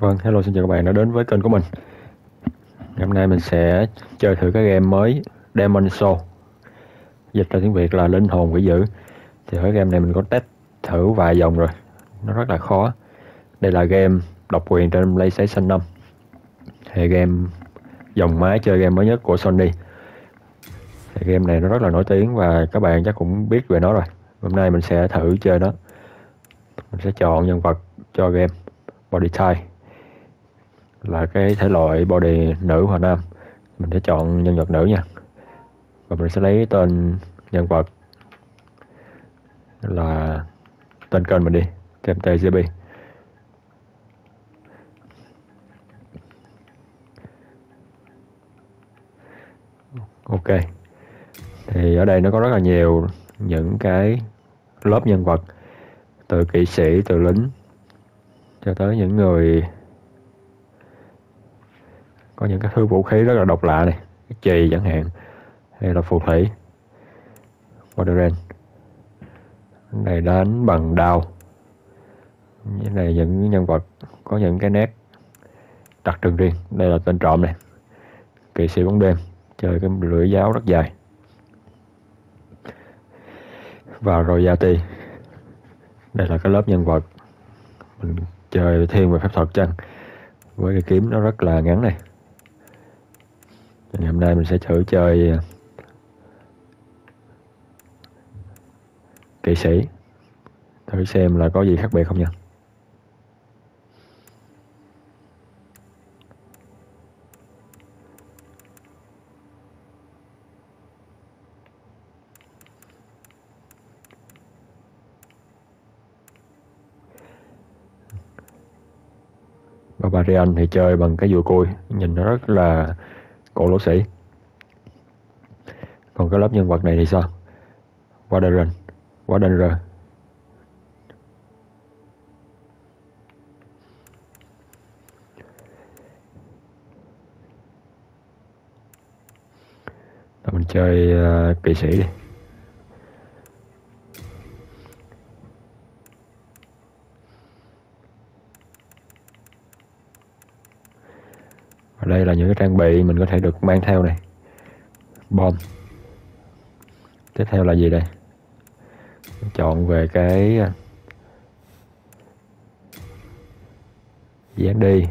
Vâng, hello xin chào các bạn đã đến với kênh của mình. Ngày hôm nay mình sẽ chơi thử cái game mới Demon Soul. Dịch ra tiếng Việt là Linh hồn quỷ dữ. Thì cái game này mình có test thử vài vòng rồi. Nó rất là khó. Đây là game độc quyền trên PlayStation 5 Thì game dòng máy chơi game mới nhất của Sony. Thì game này nó rất là nổi tiếng và các bạn chắc cũng biết về nó rồi. Hôm nay mình sẽ thử chơi nó. Mình sẽ chọn nhân vật cho game. Body type là cái thể loại body nữ hoặc nam. Mình sẽ chọn nhân vật nữ nha. Và mình sẽ lấy tên nhân vật là tên kênh mình đi KMTGB ok. Thì ở đây nó có rất là nhiều những cái lớp nhân vật, từ kỵ sĩ, từ lính, cho tới những người có những cái thứ vũ khí rất là độc lạ này, cái chì chẳng hạn, hay là phù thủy. Modern này đánh bằng đao. Cái này những nhân vật, có những cái nét đặc trưng riêng. Đây là tên trộm này. Kỵ sĩ bóng đêm, chơi cái lưỡi giáo rất dài. Và rồi gia ti đây là cái lớp nhân vật. Mình chơi thiên về phép thuật chăng? Với cái kiếm nó rất là ngắn này ngày hôm nay mình sẽ thử chơi ờ, kỵ sĩ. Thử xem là có gì khác biệt không nha. Barbarian thì chơi bằng cái dùi cui. Nhìn nó rất là cổ lỗ sĩ. Còn cái lớp nhân vật này thì sao? Warden Warden mình chơi uh, kỵ sĩ đi. Đây là những cái trang bị mình có thể được mang theo này. Bom. Tiếp theo là gì đây? Chọn về cái à, dán đi.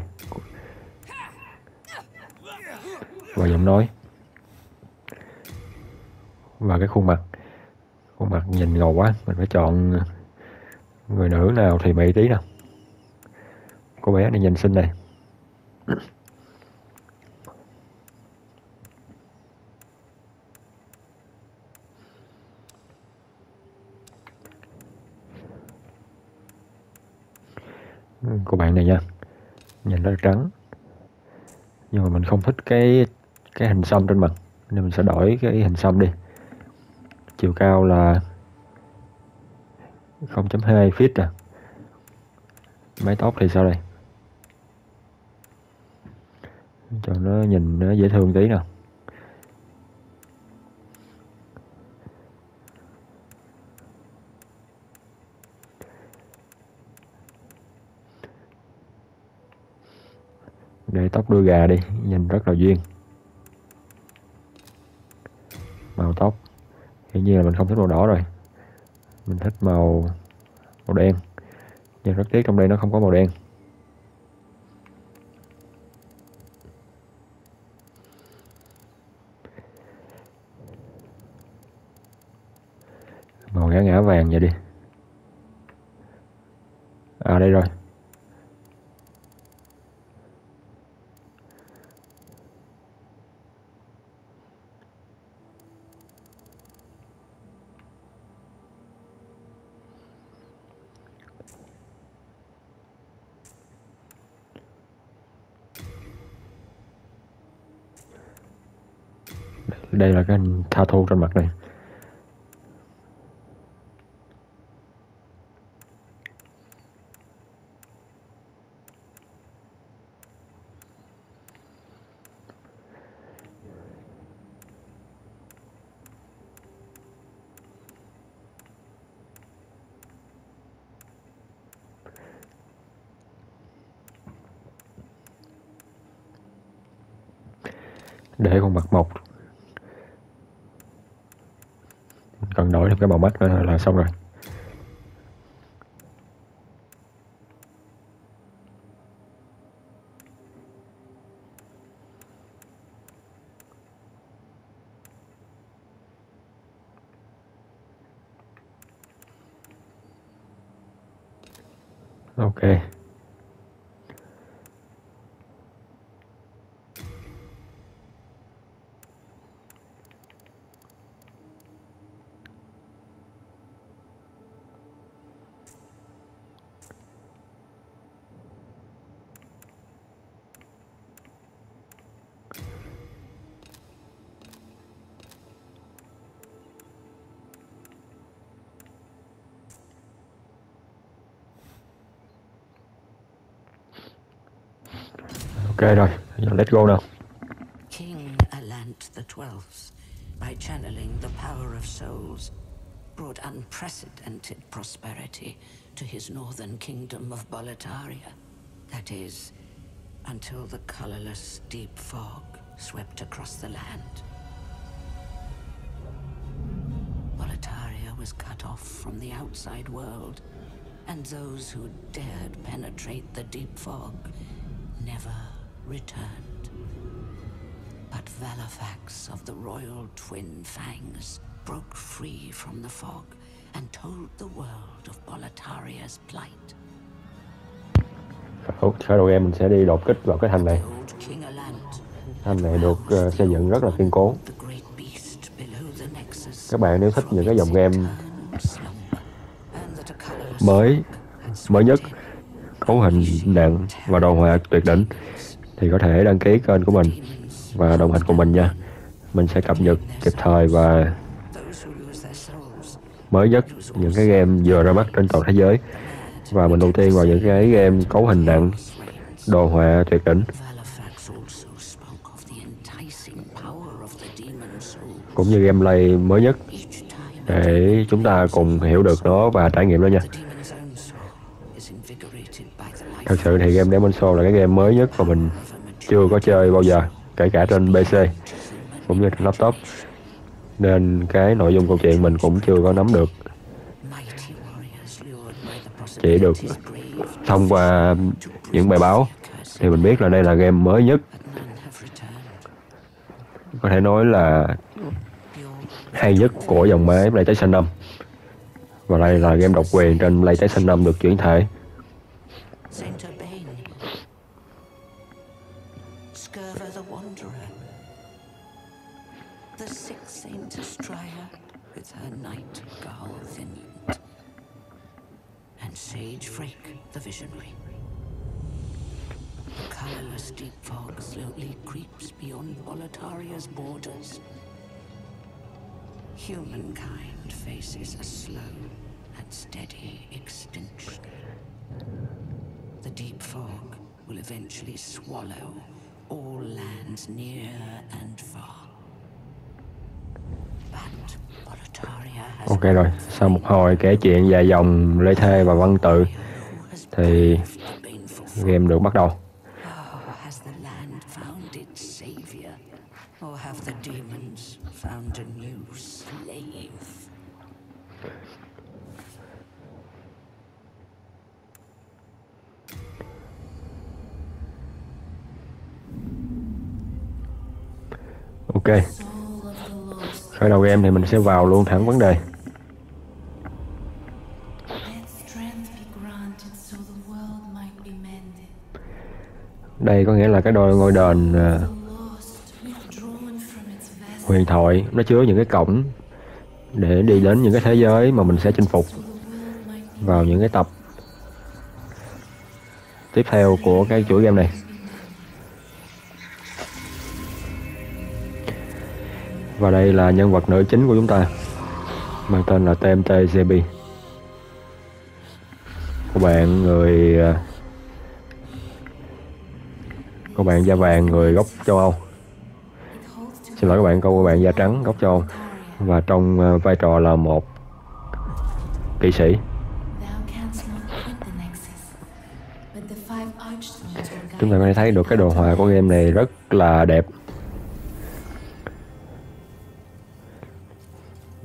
Và giọng nói. Và cái khuôn mặt. Khuôn mặt nhìn ngầu quá, mình phải chọn à, người nữ nào thì mỹ tí nào. Cô bé này nhìn xinh này. Của bạn này nha. Nhìn rất là trắng. Nhưng mà mình không thích cái cái hình xăm trên mặt. Nên mình sẽ đổi cái hình xăm đi. Chiều cao là 0.2 feet à. Mái tóc thì sao đây? Cho nó nhìn nó dễ thương tí nào. Để tóc đuôi gà đi, nhìn rất là duyên. Màu tóc, hiển nhiên là mình không thích màu đỏ rồi. Mình thích màu màu đen. Nhưng rất tiếc trong đây nó không có màu đen màu ngã ngã vàng vậy đi à đây rồi đây là cái hình tattoo xong rồi Ok rồi, let's go nào. King Alant the Twelfth, by channeling the power of souls, brought unprecedented prosperity to his northern kingdom of Boletaria. That is, until the colorless deep fog swept across the land. Boletaria was cut off from the outside world, and those who dared penetrate the deep fog returned. But Valifax of the royal twin fangs broke free from the fog and told the world of Boletaria's plight. Đầu game mình sẽ đi đột kích vào cái thành này. Thành này được uh, xây dựng rất là kiên cố. Các bạn nếu thích những cái dòng game mới mới nhất cấu hình nặng và đồ họa tuyệt đỉnh thì có thể đăng ký kênh của mình và đồng hành cùng mình nha. Mình sẽ cập nhật kịp thời và mới nhất những cái game vừa ra mắt trên toàn thế giới. Và mình đầu tiên vào những cái game cấu hình nặng, đồ họa tuyệt đỉnh. Cũng như gameplay mới nhất để chúng ta cùng hiểu được nó và trải nghiệm nó nha. Thật sự thì game Demon Soul là cái game mới nhất mà mình chưa có chơi bao giờ, kể cả trên PC cũng như trên laptop. Nên cái nội dung câu chuyện mình cũng chưa có nắm được. Chỉ được thông qua những bài báo thì mình biết là đây là game mới nhất. Có thể nói là hay nhất của dòng máy PlayStation 5 và đây là game độc quyền trên PlayStation 5 được chuyển thể. Kể chuyện dài dòng lê thê và văn tự thì game được bắt đầu. Oh, ok. Khởi đầu game thì mình sẽ vào luôn thẳng vấn đề đây có nghĩa là cái đôi ngôi đền à, huyền thoại, nó chứa những cái cổng để đi đến những cái thế giới mà mình sẽ chinh phục vào những cái tập tiếp theo của cái chuỗi game này. Và đây là nhân vật nữ chính của chúng ta, mang tên là TMT JB của bạn người à, cô bạn da vàng người gốc châu Âu. Xin lỗi các bạn, cô bạn da trắng gốc châu Âu. Và trong ờ, vai trò là một kỵ sĩ. Chúng ta có thể thấy được cái đồ họa của game này rất là đẹp.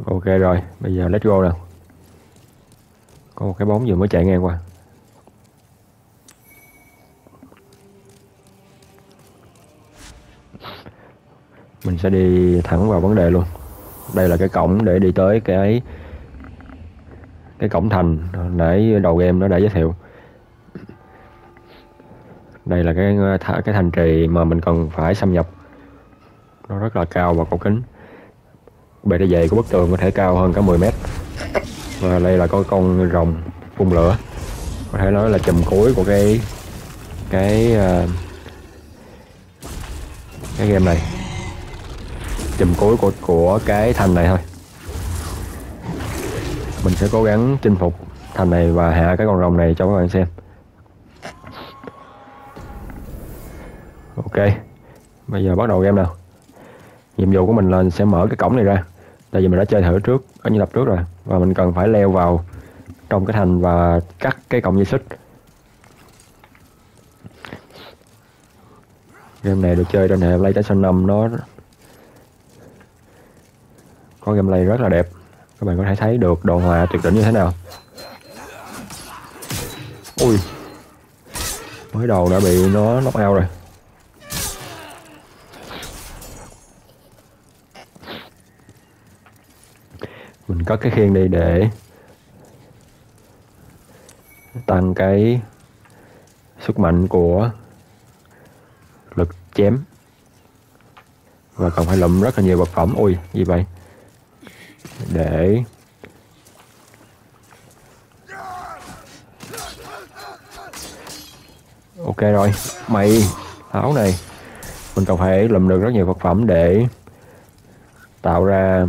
Ok rồi, bây giờ let's go nào. Có một cái bóng vừa mới chạy ngang qua. Mình sẽ đi thẳng vào vấn đề luôn. Đây là cái cổng để đi tới cái cái cổng thành nãy đầu game nó đã giới thiệu. Đây là cái cái thành trì mà mình cần phải xâm nhập. Nó rất là cao và cổ kính. Bề đá dày của bức tường có thể cao hơn cả 10 mét. Và đây là có con rồng phun lửa. Có thể nói là chùm cuối của cái cái ờ, cái game này chùm cuối của của cái thành này thôi. Mình sẽ cố gắng chinh phục thành này và hạ cái con rồng này cho các bạn xem. Ok, bây giờ bắt đầu game nào. Nhiệm vụ của mình là sẽ mở cái cổng này ra, tại vì mình đã chơi thử trước ở như tập trước rồi, và mình cần phải leo vào trong cái thành và cắt cái cổng dây xích. Game này được chơi trên hệ PlayStation 5 nó con gameplay rất là đẹp. Các bạn có thể thấy được đồ họa tuyệt đỉnh như thế nào. Ui. Mới đầu đã bị nó knock out rồi. Mình cất cái khiên đi để tăng cái sức mạnh của lực chém. Và còn phải lụm rất là nhiều vật phẩm. Ui, gì vậy? Để. Ok rồi, mày áo này. Mình cần phải lụm được rất nhiều vật phẩm để tạo ra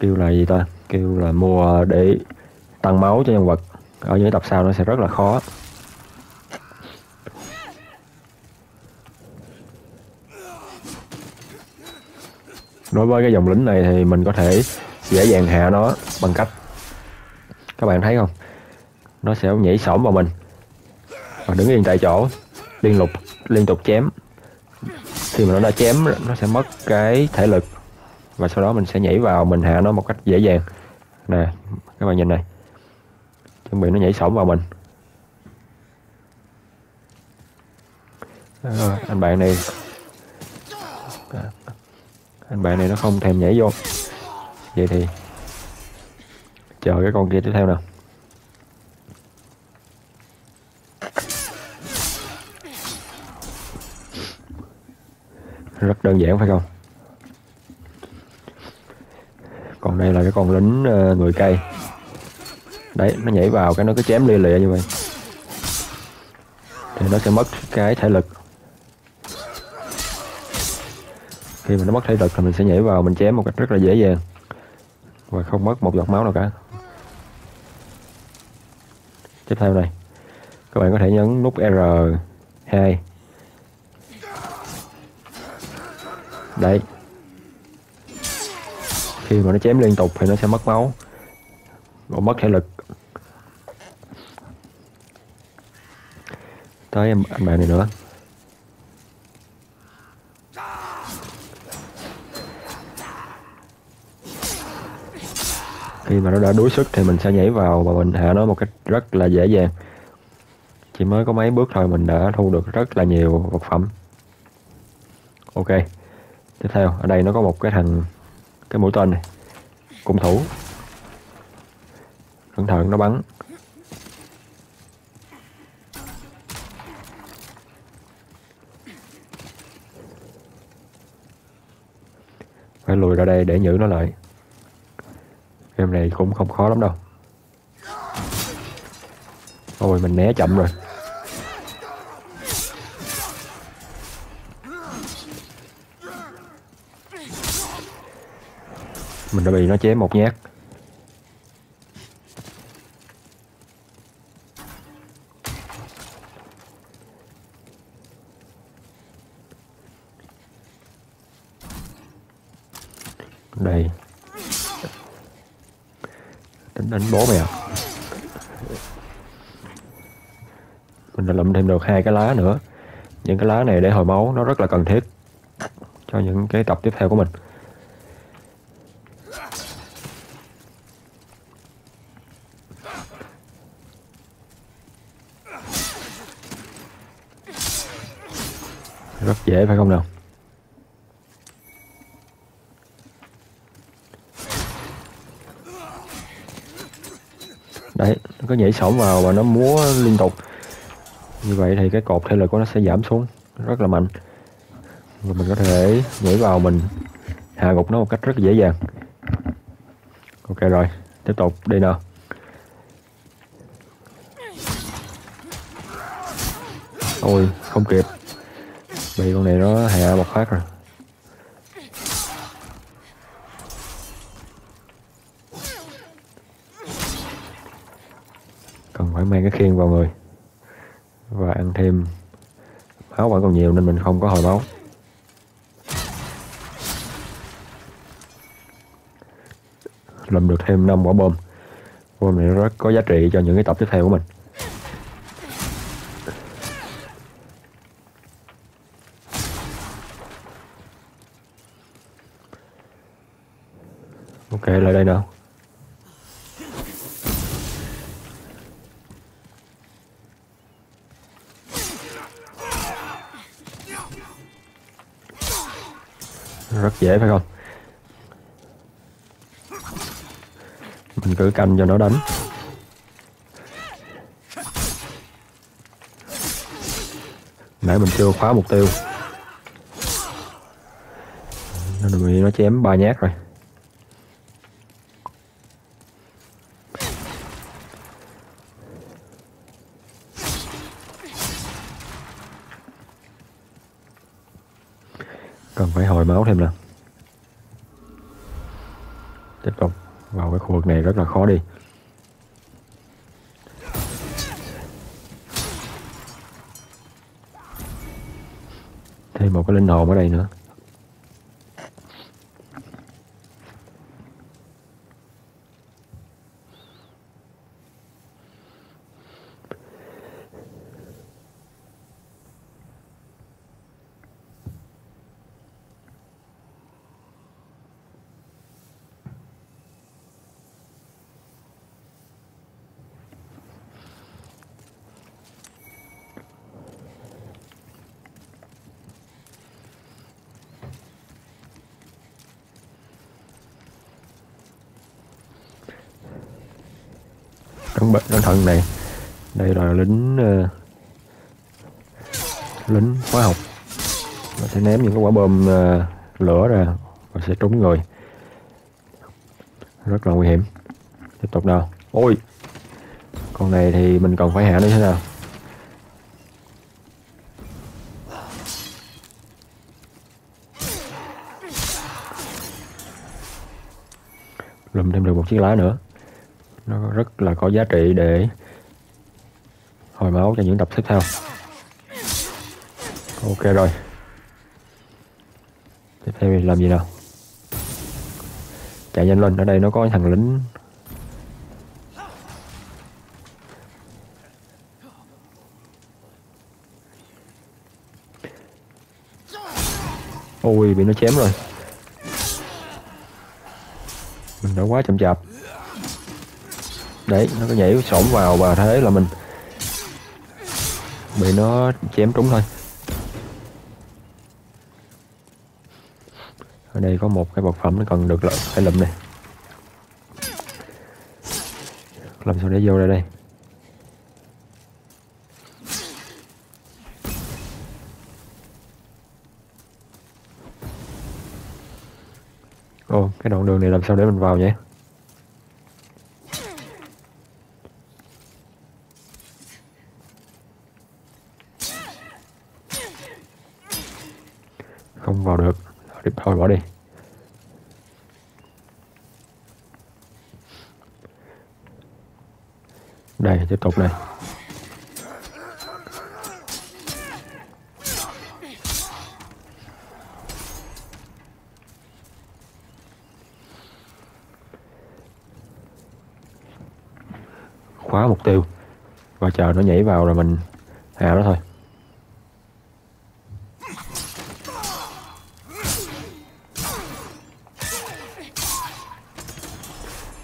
kêu là gì ta? Kêu là mua để tăng máu cho nhân vật. Ở những tập sau nó sẽ rất là khó. Đối với cái dòng lính này thì mình có thể dễ dàng hạ nó bằng cách các bạn thấy không? Nó sẽ nhảy xổm vào mình và đứng yên tại chỗ liên tục liên tục chém. Khi mà nó đã chém nó sẽ mất cái thể lực và sau đó mình sẽ nhảy vào mình hạ nó một cách dễ dàng. Nè các bạn nhìn này. Chuẩn bị nó nhảy xổm vào mình. À, anh bạn này anh bạn này nó không thèm nhảy vô. Vậy thì, chờ cái con kia tiếp theo nào. Rất đơn giản phải không? Còn đây là cái con lính ờ, người cây đấy, nó nhảy vào cái nó cứ chém lia lịa như vậy. Thì nó sẽ mất cái thể lực. Khi mà nó mất thể lực thì mình sẽ nhảy vào mình chém một cách rất là dễ dàng. Và không mất một giọt máu nào cả. Tiếp theo này, các bạn có thể nhấn nút R2 đấy. Khi mà nó chém liên tục thì nó sẽ mất máu, và mất thể lực. Tới em anh bạn này nữa. Khi mà nó đã đuối sức thì mình sẽ nhảy vào và mình hạ nó một cách rất là dễ dàng. Chỉ mới có mấy bước thôi mình đã thu được rất là nhiều vật phẩm. Ok, tiếp theo, ở đây nó có một cái thằng, cái mũi tên này, cung thủ. Cẩn thận, nó bắn. Phải lùi ra đây để giữ nó lại game này cũng không khó lắm đâu. Ôi, mình né chậm rồi. Mình đã bị nó chém một nhát. mình đã lượm thêm được hai cái lá nữa. Những cái lá này để hồi máu, nó rất là cần thiết cho những cái tập tiếp theo của mình. Rất dễ, phải không nào? Đấy, nó cứ nhảy xổm vào và nó múa liên tục như vậy thì cái cột thể lực của nó sẽ giảm xuống rất là mạnh. Và mình có thể nhảy vào mình, hạ gục nó một cách rất dễ dàng. Ok rồi, tiếp tục đi nào. Ôi, không kịp. Bị con này nó hạ một phát rồi. Cần phải mang cái khiên vào người và ăn thêm. Máu vẫn còn nhiều nên mình không có hồi máu. Lượm được thêm 5 quả bom. Bom này rất có giá trị cho những cái tập tiếp theo của mình. Ok, lại đây nào. Rất dễ, phải không? Mình cứ canh cho nó đánh. Nãy mình chưa khóa mục tiêu. Nó nó chém ba nhát rồi. Một cái linh hồn ở đây nữa con bệnh con thận này đây là lính uh, lính hóa học nó sẽ ném những cái quả bom uh, lửa ra và sẽ trúng người. Rất là nguy hiểm. Tiếp tục nào. Ôi! Con này thì mình cần phải hạ nó thế nào? Lùm thêm được một chiếc lá nữa. Nó rất là có giá trị để hồi máu cho những tập tiếp theo. Ok rồi tiếp làm gì nào? Chạy nhanh lên, ở đây nó có thằng lính. Ôi, bị nó chém rồi. Mình đã quá chậm chạp. Đấy, nó có nhảy xổm vào và thế là mình. Bị nó chém trúng thôi. Đây có một cái vật phẩm nó cần được lợi phải lụm này. Làm sao để vô đây đây? Ô, cái đoạn đường này làm sao để mình vào nhỉ không vào được. Thôi, bỏ đi. Đây tiếp tục này. Khóa mục tiêu. Và chờ nó nhảy vào rồi mình hạ nó thôi.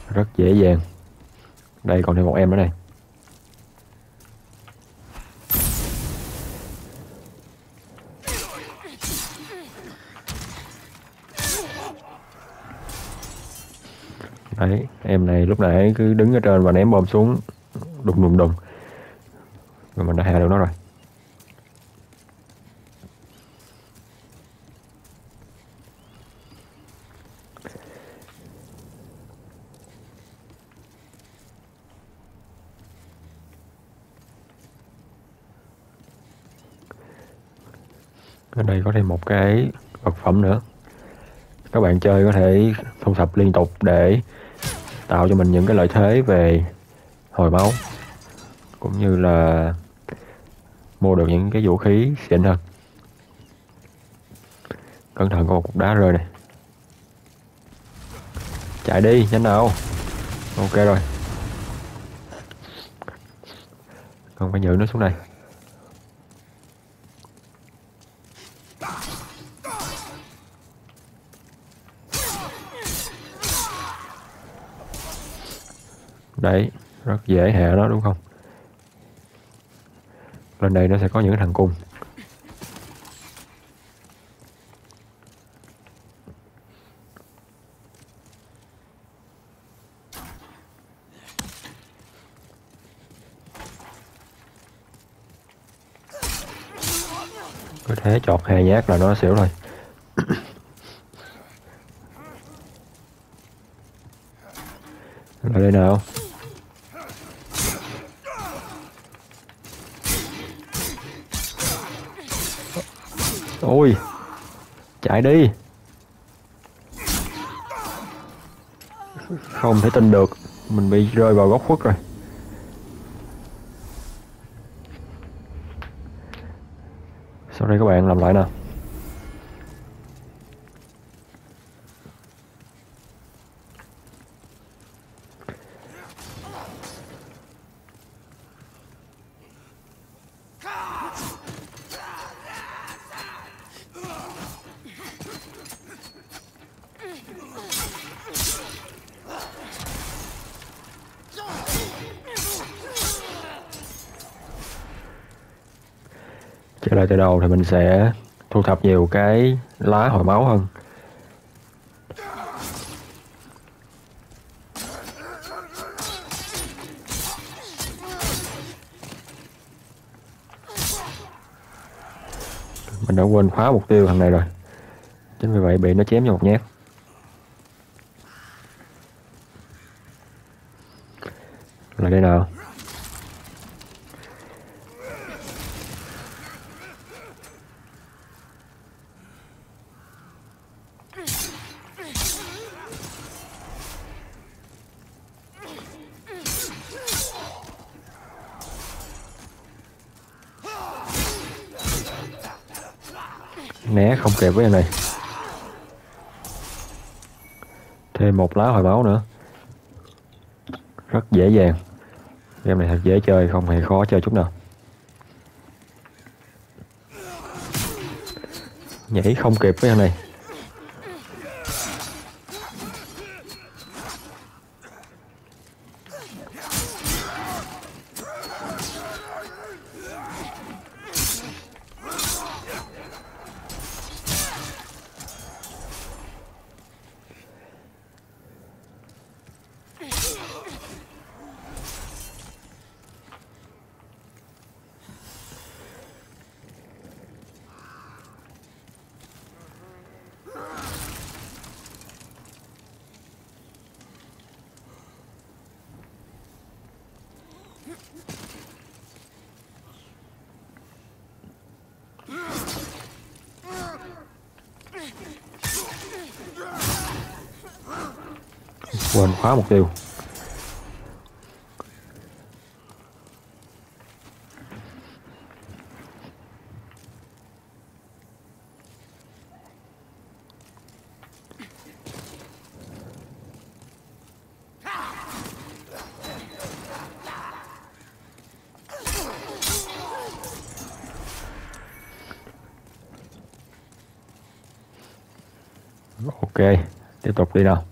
Rất dễ dàng. Đây còn thêm một em nữa này. Đấy em này lúc nãy cứ đứng ở trên và ném bom xuống, đùng đùng đùng. Rồi mình đã hạ được nó rồi. Ở đây có thêm một cái vật phẩm nữa. Các bạn chơi có thể thu thập liên tục để tạo cho mình những cái lợi thế về hồi máu, cũng như là mua được những cái vũ khí xịn hơn. Cẩn thận có một cục đá rơi này. Chạy đi, nhanh nào. Ok rồi. Còn phải giữ nó xuống đây đấy, rất dễ hạ nó, đúng không? Lên đây nó sẽ có những thằng cung. Cứ thế chọt hai nhát là nó xỉu thôi lại đây nào? Ôi, chạy đi. Không thể tin được, mình bị rơi vào góc khuất rồi. Sau đây các bạn làm lại nào trở lại từ đầu thì mình sẽ thu thập nhiều cái lá hồi máu hơn. Mình đã quên khóa mục tiêu thằng này rồi. Chính vì vậy bị nó chém cho một nhát. Là đây nào né không kịp với em này. Thêm một lá hồi máu nữa. Rất dễ dàng. Game này thật dễ chơi, không hề khó chơi chút nào. Nhảy không kịp với em này. Quên khóa mục tiêu. Ok tiếp tục đi nào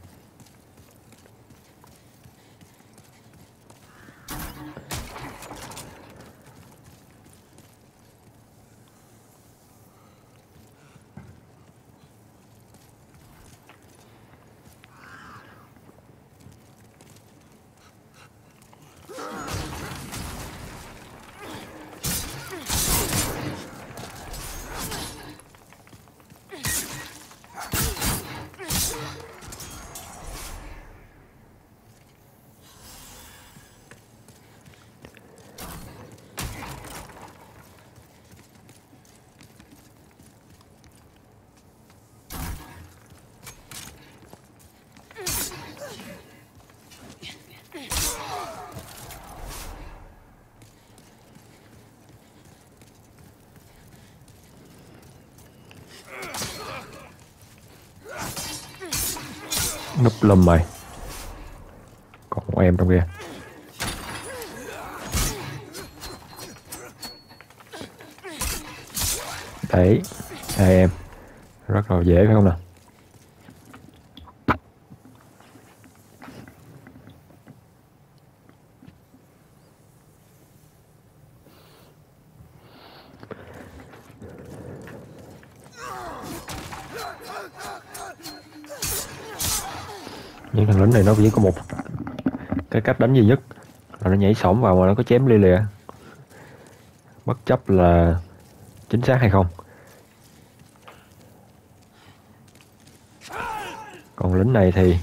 núp lùm mày còn một em trong kia. Đấy, hai em. Rất là dễ phải không nào? Này nó chỉ có một cái cách đánh duy nhất. Là nó nhảy sổng vào mà nó có chém lia lịa. Bất chấp là chính xác hay không? Còn lính này thì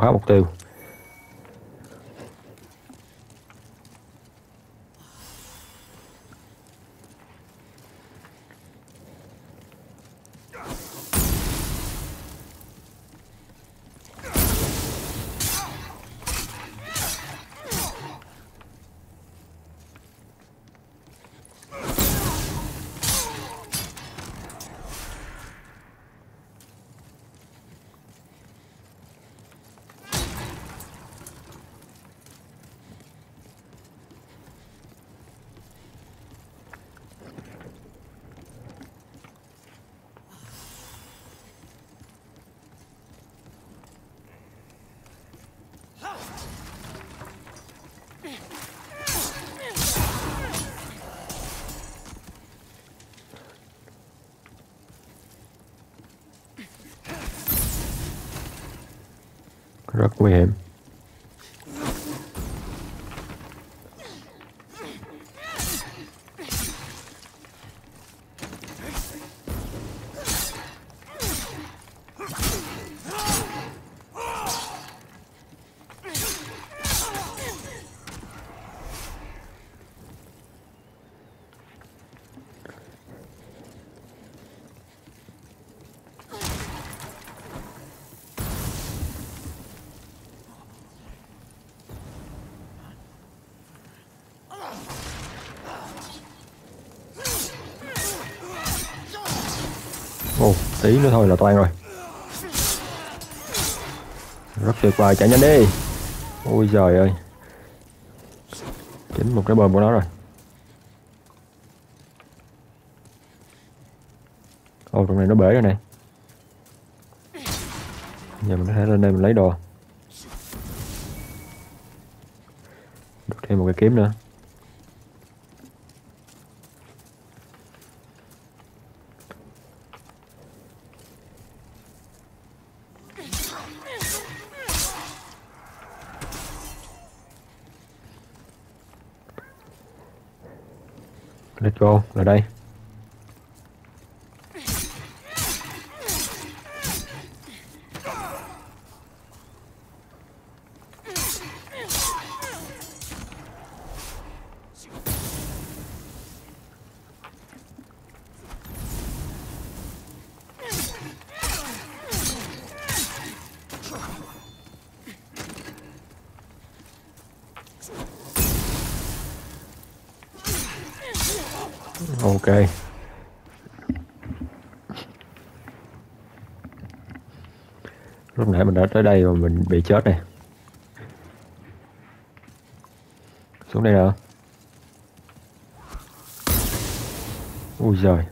khóa mục tiêu. Rất nguy hiểm Ồ, tí nữa thôi là toàn rồi. Rất tuyệt vời, chạy nhanh đi. Ôi trời ơi. Chính một cái bơm của nó rồi. Ô trong này nó bể rồi nè. Giờ mình có thể lên đây mình lấy đồ. Được thêm một cái kiếm nữa. Go, là đây Ok Lúc nãy mình đã tới đây mà mình bị chết này. Xuống đây nữa Ui giời.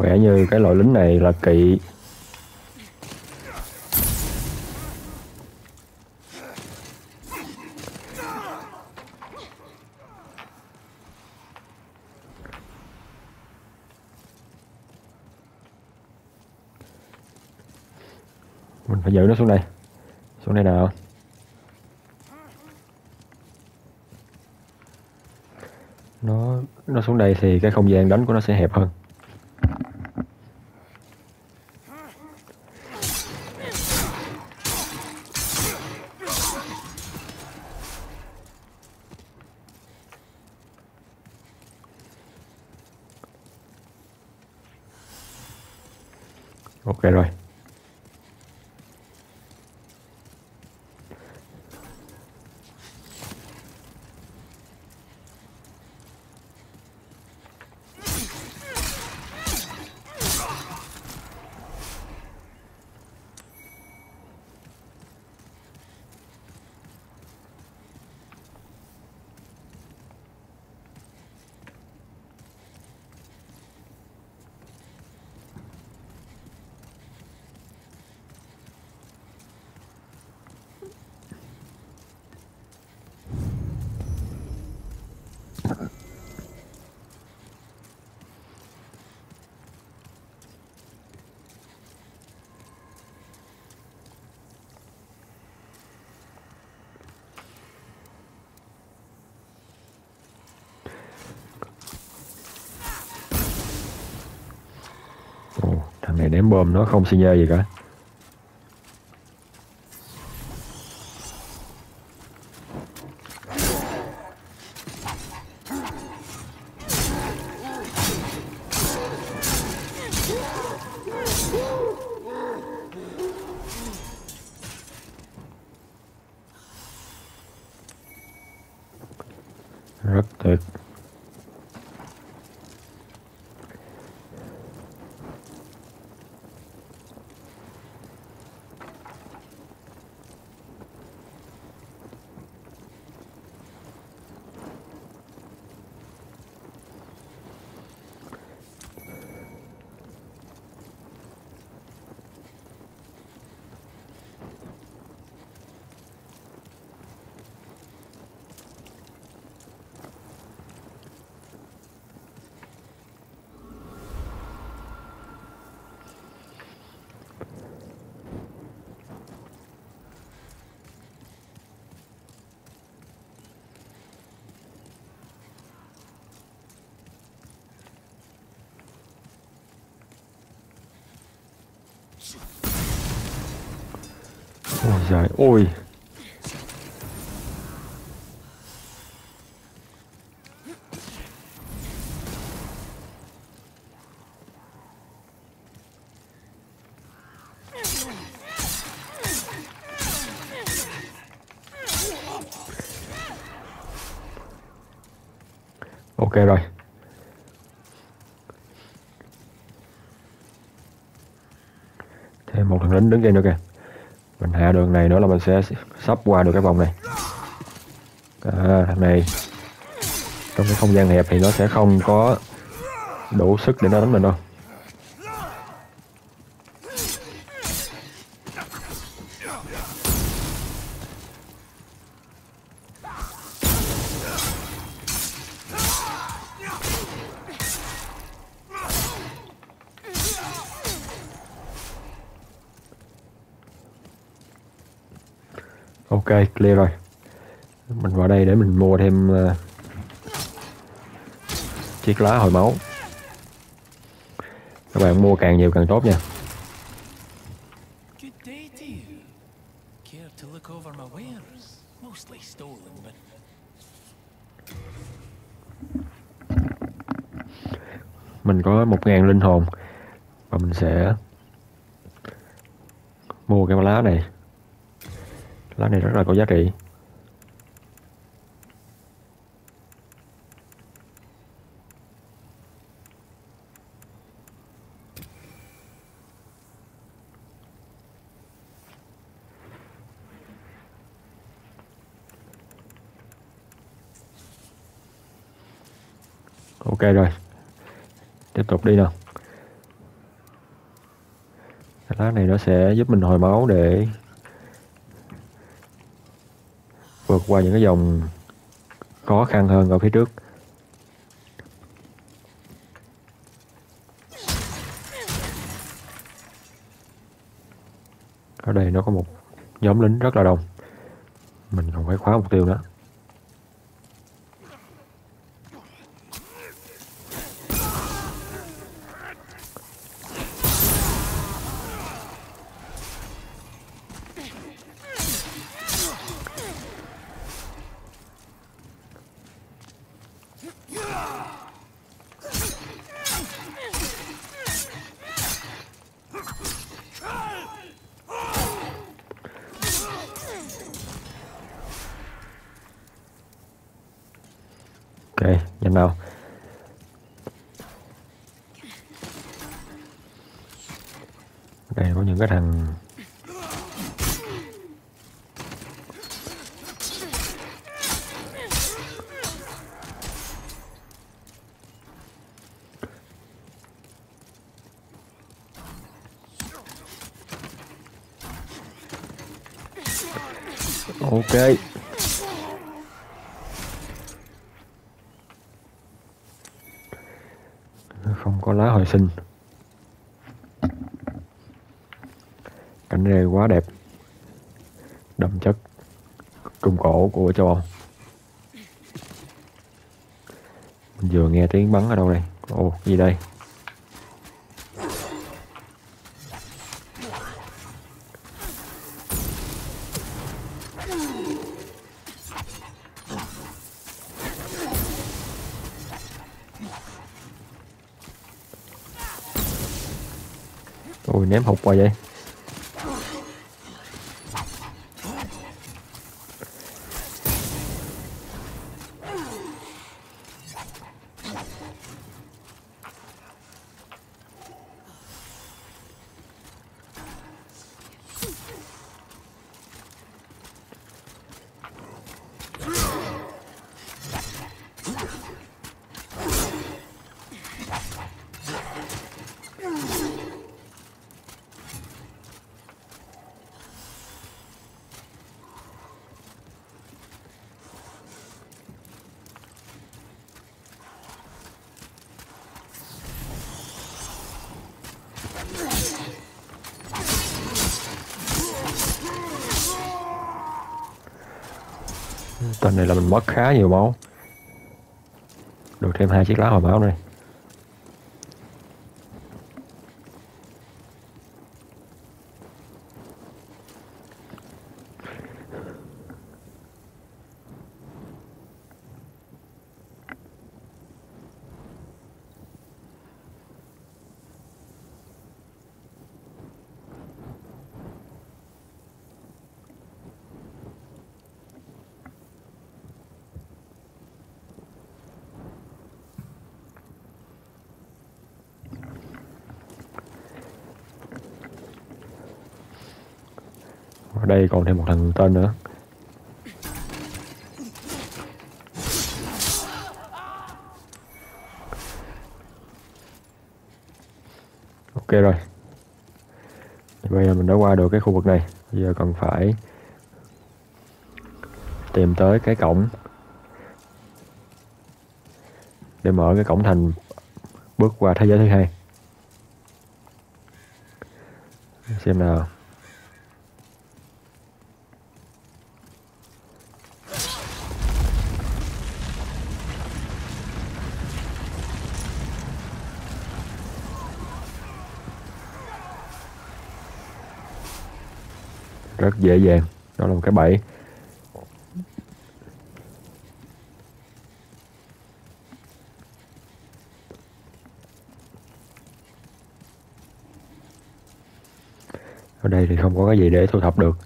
Vẻ như cái loại lính này là kỵ. Mình phải giữ nó xuống đây. Xuống đây nào. Nó nó xuống đây thì cái không gian đánh của nó sẽ hẹp hơn ok rồi Ồ, thằng này ném bom nó không xi nhê gì cả rất tuyệt ôi. Ok rồi. Thêm một thằng lính đứng đây nữa kìa mình hạ đường này nữa là mình sẽ sắp qua được cái vòng này. À, thằng này. Trong cái không gian hẹp thì nó sẽ không có đủ sức để nó đánh mình đâu. Ok clear rồi. Mình vào đây để mình mua thêm ờ, chiếc lá hồi máu. Các bạn mua càng nhiều càng tốt nha. Mình có một ngàn linh hồn. Và mình sẽ mua cái lá này lá này rất là có giá trị. Ok rồi. Tiếp tục đi nào. Lá này nó sẽ giúp mình hồi máu để vượt qua những cái dòng khó khăn hơn ở phía trước. Ở đây nó có một nhóm lính rất là đông. Mình còn phải khóa mục tiêu nữa ok nhanh nào đây có những cái thằng ok không sinh cảnh này quá đẹp. Đậm chất trung cổ của châu Âu. Mình vừa nghe tiếng bắn ở đâu đây ồ, gì đây? Ôi hụt qua vậy? Tuần này là mình mất khá nhiều máu. Được thêm hai chiếc lá hồi máu này Ở đây, còn thêm một thằng tên nữa. Ok rồi. Bây giờ mình đã qua được cái khu vực này. Bây giờ cần phải Tìm tới cái cổng. Để mở cái cổng thành Bước qua thế giới thứ hai. Xem nào. Rất dễ dàng. Đó là một cái bẫy. Ở đây thì không có cái gì để thu thập được.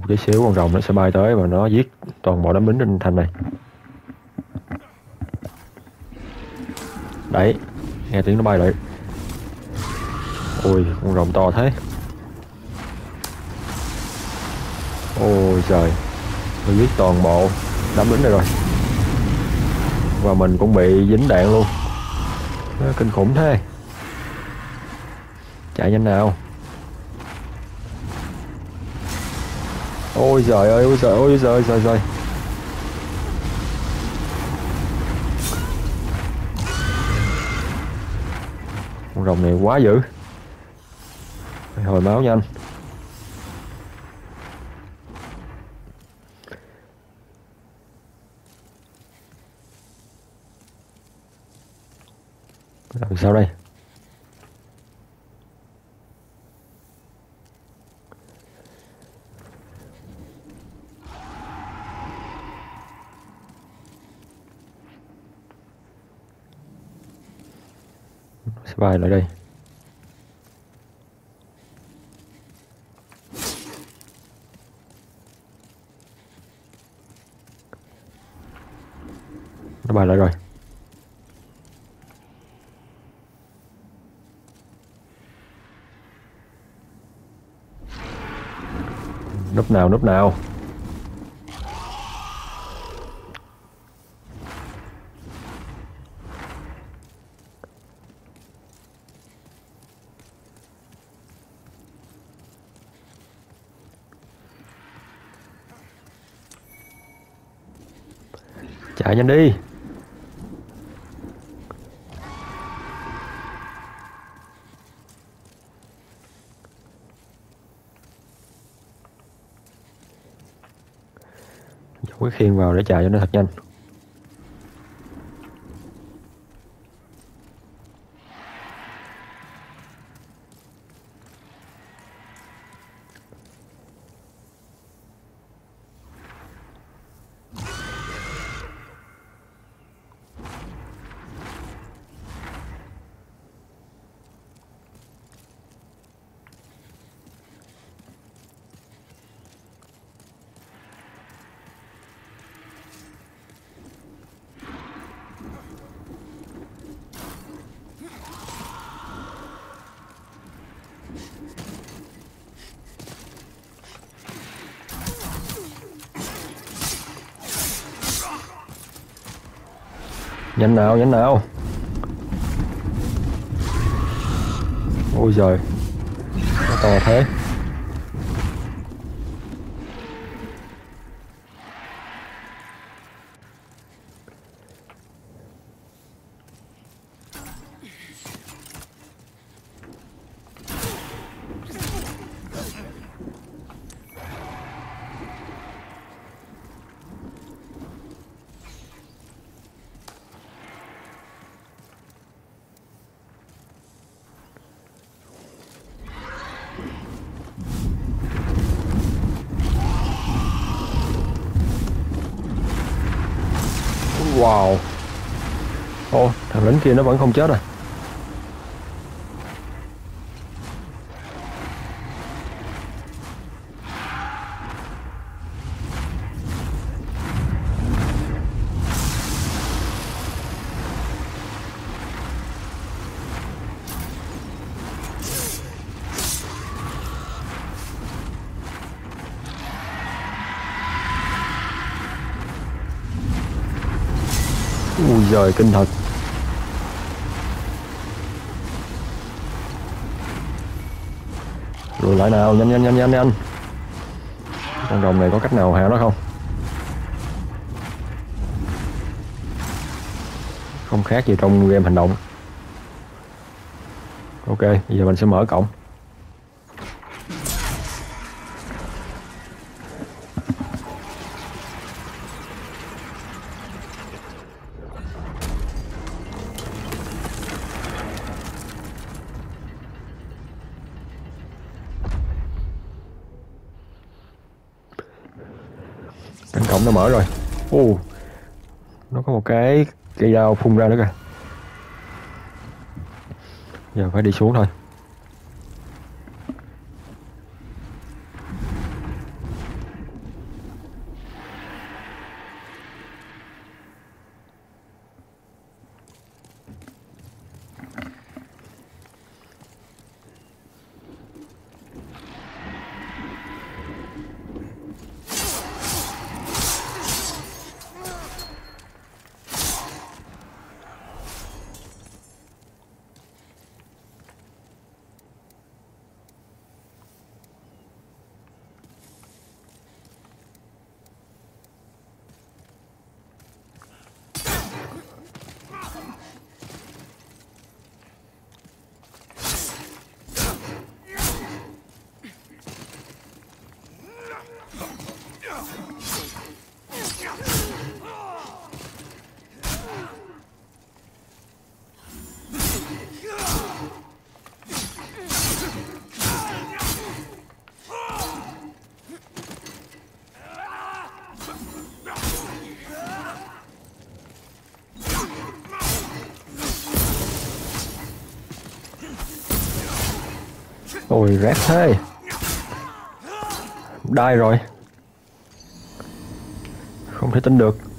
Một tí xíu con rồng nó sẽ bay tới và nó giết toàn bộ đám lính trên thành này. Đấy, nghe tiếng nó bay lại. Ôi, con rồng to thế. Ôi trời, nó giết toàn bộ đám lính này rồi. Và mình cũng bị dính đạn luôn. Nó kinh khủng thế. Chạy nhanh nào. Ôi giời ơi, ôi giời ôi giời giời giời. Con rồng này quá dữ. Hồi máu nhanh làm sao đây vai bay lại đây. Nó bay lại rồi. Núp nào núp nào. Chạy nhanh đi. Dẫu cái khiên vào để chạy cho nó thật nhanh. Nhanh nào nhanh nào. Ôi giời. Nó to thế. Wow. Ô thằng lính kia nó vẫn không chết à? Rồi kinh thật. Lùi lại nào, nhanh nhanh nhanh nhanh nhanh. Con rồng này có cách nào hạ nó không? Không khác gì trong game hành động. Ok, bây giờ mình sẽ mở cổng. Mở rồi. U nó có một cái cây dao phun ra nữa kìa. Giờ phải đi xuống thôi. Ôi rét thế. Đai rồi. Không thể tin được.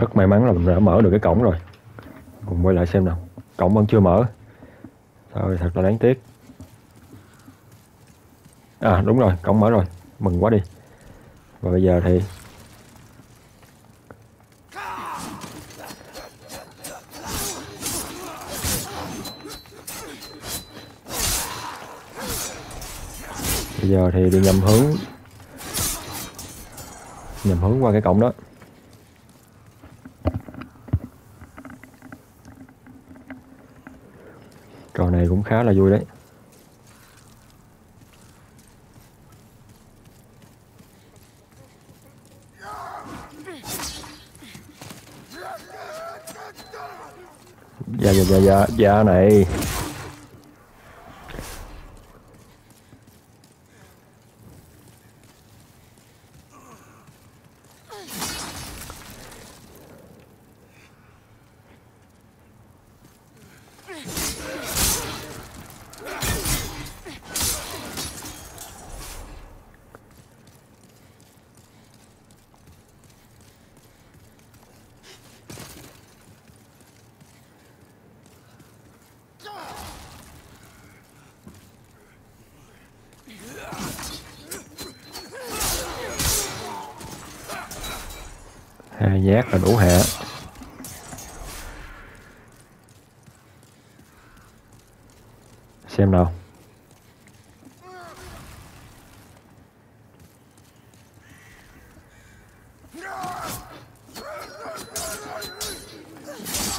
Rất may mắn là mình đã mở được cái cổng rồi. Cùng quay lại xem nào. Cổng vẫn chưa mở. Thôi, thật là đáng tiếc. À đúng rồi, cổng mở rồi. Mừng quá đi. Và bây giờ thì bây giờ thì đi nhầm hướng nhầm hướng qua cái cổng đó trò này cũng khá là vui đấy. Dạ dạ dạ dạ dạ này. À, hai nhát là đủ hệ. Xem nào.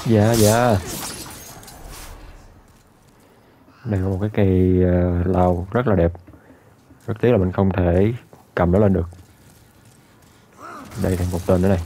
Dạ dạ. Đây là một cái cây ờ, uh, lao rất là đẹp. Rất tiếc là mình không thể cầm nó lên được. Đây là một tên nữa này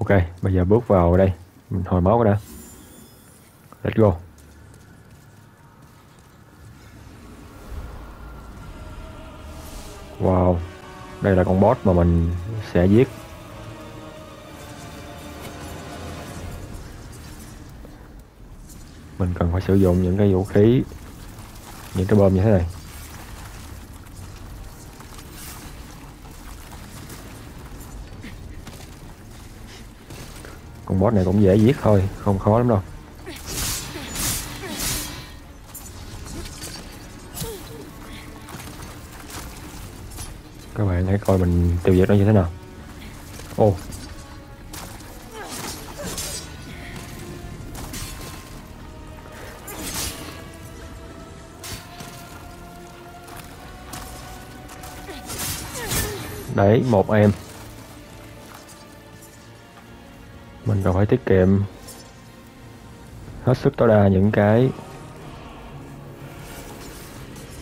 ok bây giờ bước vào đây. Mình hồi máu đã. Let's go. Wow. Đây là con boss mà mình sẽ giết. Mình cần phải sử dụng những cái vũ khí, những cái bom như thế này. Boss này cũng dễ giết thôi, không khó lắm đâu. Các bạn hãy coi mình tiêu diệt nó như thế nào. Ô. Đấy, một em. Mình cần phải tiết kiệm hết sức tối đa những cái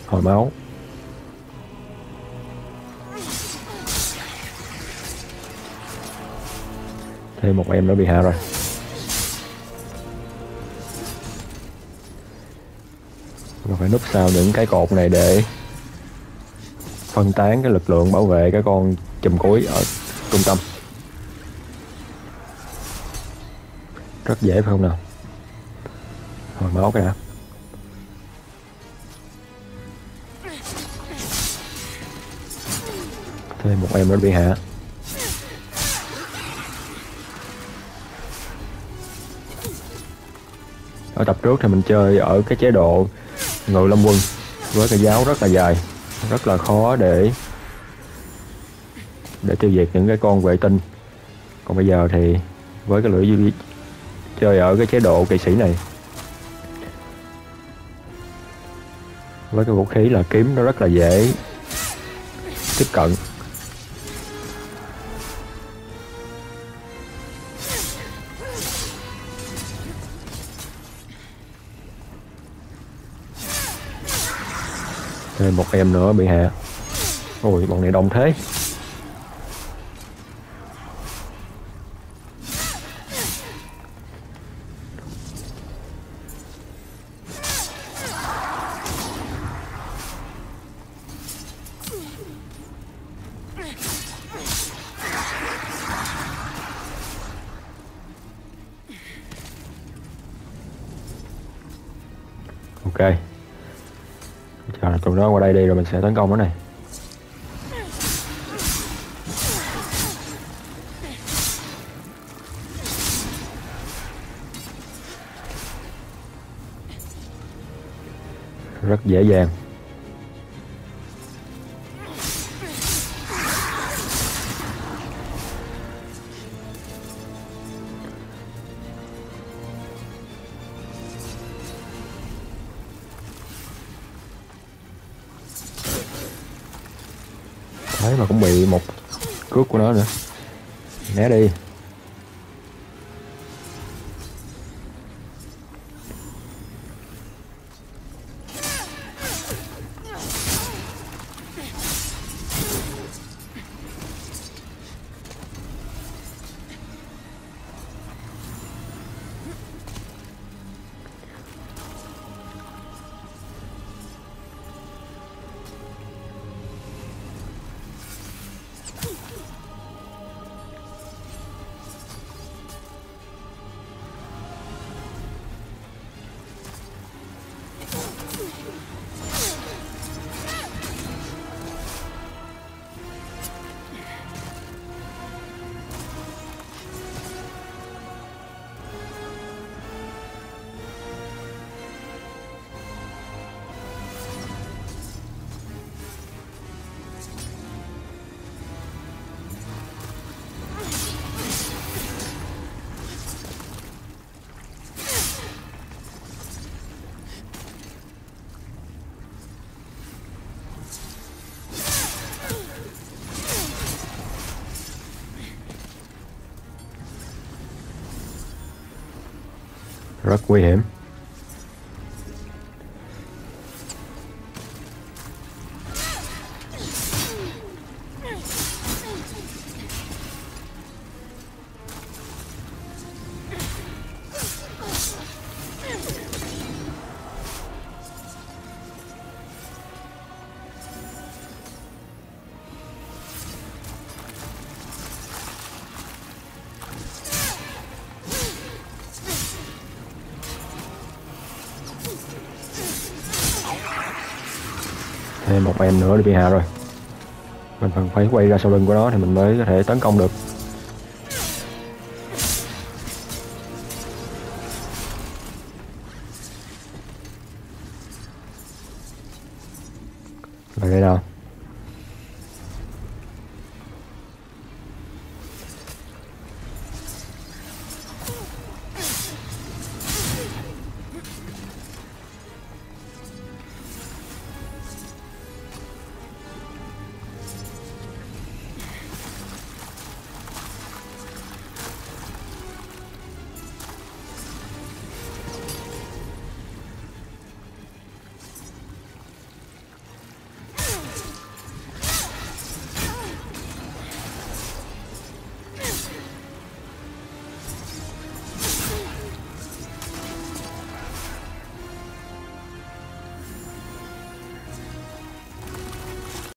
hồi máu. Thêm một em nữa bị hạ rồi. Mình phải núp sau những cái cột này để phân tán cái lực lượng bảo vệ cái con chùm cuối ở trung tâm. Rất dễ phải không nào? Hồi máu cái đã. Thêm một em nữa bị hạ. Ở tập trước thì mình chơi ở cái chế độ ngự lâm quân với cái giáo rất là dài, rất là khó để để tiêu diệt những cái con vệ tinh. Còn bây giờ thì với cái lưỡi chơi ở cái chế độ kỵ sĩ này. Với cái vũ khí là kiếm nó rất là dễ tiếp cận. Thêm một em nữa bị hạ. Ôi, bọn này đông thế. Ok. Chờ là tụi nó qua đây đi rồi mình sẽ tấn công nó này. Rất dễ dàng. Rất em nữa đi bị hạ rồi. Mình cần phải quay ra sau lưng của nó thì mình mới có thể tấn công được.